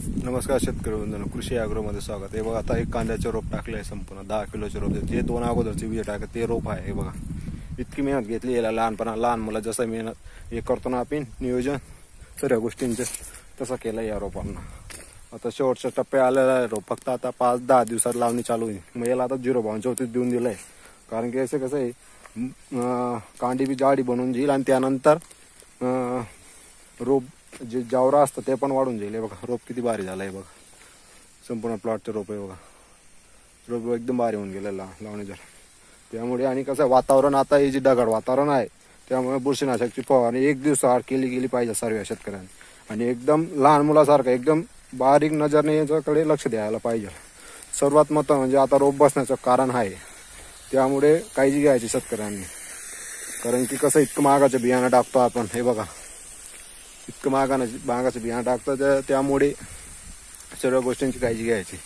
नमस्कार शेतकरी बंधूंनो कृषी मध्ये स्वागत. आहे बघा आता एक कांद्याचे रोप टाकले आहे संपूर्ण दहा किलोचे रोप जे दोन अगोदरचे बीज टाकत ते रोप आहे हे बघा. इतकी मेहनत घेतली याला लहानपणा लहान मुलं जसं मेहनत हे करतो ना आपण नियोजन सर्व गोष्टींचे तसं केलं या रोपांना. आता शेवटच्या टप्प्या आलेला आहे रोप. फक्त आता पाच दहा दिवसात लावणी चालू होईल. मग याला आता झिरो बावनच्या होतीच देऊन दिलंय. कारण की असं कसं आहे कांडी बी जाडी बनवून जाईल आणि त्यानंतर रोप जे जावरा असतं ते पण वाढून जाईल. हे बघा रोप किती भारी झालं आहे बघा. संपूर्ण प्लॉटचं रोप आहे बघा. रोप एकदम भारी होऊन गेलं ला लावणीचं. त्यामुळे आणि कसं आहे, वातावरण आता हे जे दगड वातावरण आहे त्यामुळे बुरशीनाशकची फवारणी एक दिवस आड केली गेली पाहिजे सर्व शेतकऱ्यांनी. आणि एकदम लहान मुलासारखं एकदम बारीक नजरने याच्याकडे लक्ष द्यायला पाहिजे. सर्वात महत्त्व म्हणजे आता रोप बसण्याचं कारण आहे. त्यामुळे काळजी घ्यायची शेतकऱ्यांनी. कारण की कसं इतकं महागाचं बियाणं टाकतो आपण. हे बघा. इतकं महागानं महागाचं बियाणं टाकतं तर त्यामुळे सर्व गोष्टींची काळजी घ्यायची.